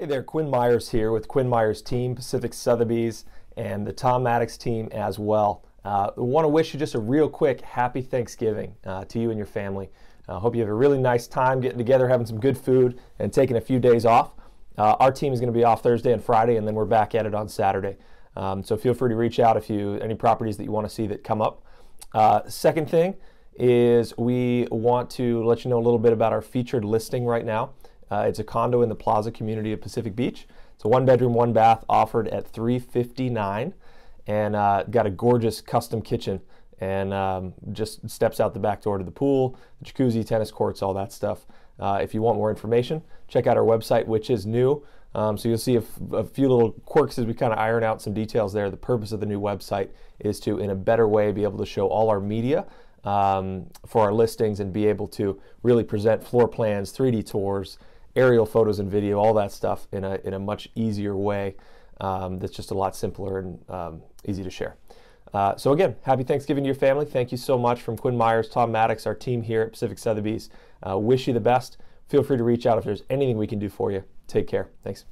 Hey there, Quinn Myers here with Quinn Myers team, Pacific Sotheby's, and the Tom Maddox team as well. Uh, I want to wish you just a real quick happy Thanksgiving uh, to you and your family. I uh, hope you have a really nice time getting together, having some good food, and taking a few days off. Uh, our team is going to be off Thursday and Friday, and then we're back at it on Saturday. Um, so feel free to reach out if you any properties that you want to see that come up. Uh, second thing is we want to let you know a little bit about our featured listing right now. Uh, it's a condo in the Plaza community of Pacific Beach. It's a one bedroom, one bath offered at 359 and uh, got a gorgeous custom kitchen and um, just steps out the back door to the pool, the jacuzzi, tennis courts, all that stuff. Uh, if you want more information, check out our website, which is new. Um, so you'll see a, few little quirks as we kind of iron out some details there. The purpose of the new website is to, in a better way, be able to show all our media um, for our listings and be able to really present floor plans, 3D tours, aerial photos and video, all that stuff in a, in a much easier way um, that's just a lot simpler and um, easy to share. Uh, so again, happy Thanksgiving to your family. Thank you so much from Quinn Myers, Tom Maddox, our team here at Pacific Sotheby's. Uh, wish you the best. Feel free to reach out if there's anything we can do for you. Take care. Thanks.